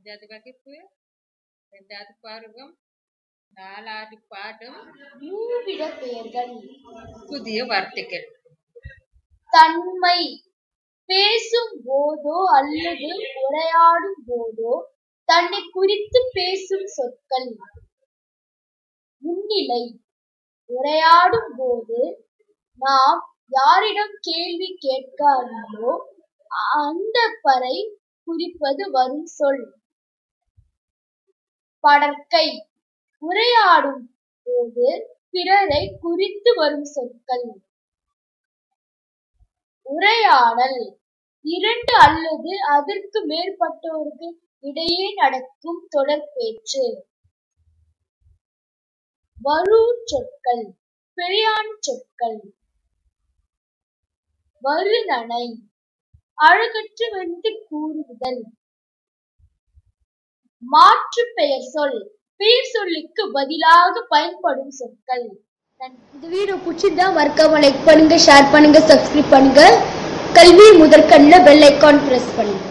அஞ்சாவது வகுப்பு ரெண்டாவது பருவம் நாலாவது பாடம் மூவிட பெயர்கள் புதிய வார்த்தைகள் தன்மை பேசும் போதோ அல்லது உரையாடும் போதோ தன்னை குறித்து பேசும் சொற்கள் முன்னிலை உரையாடும் போது நாம் யாரிடம் கேள்வி கேட்காமலோ அந்த பறை குறிப்பது வரும் சொல். படற்கை. உரையாடும் போது பிறரை குறித்து வரும் சொற்கள். உரையாடல். இரண்டு அல்லது அதற்கு மேற்பட்டோருக்கு இடையே நடக்கும் தொடர் பேச்சு. வரூர் சொற்கள் பெரியான் சொற்கள். வருணனை அழகற்று வென்று கூறுதல். மாற்று பெயர் சொல். பெயர் சொல்லுக்கு பதிலாக பயன்படும் சொற்கள். இந்த வீடியோ பிடிச்சிருந்தா மறக்காம லைக் பண்ணுங்க ஷேர் பண்ணுங்க சப்ஸ்கிரைப் பண்ணுங்க. கல்வி முதற்கண்ணில் பெல் ஐக்கான் பிரஸ் பண்ணுங்க.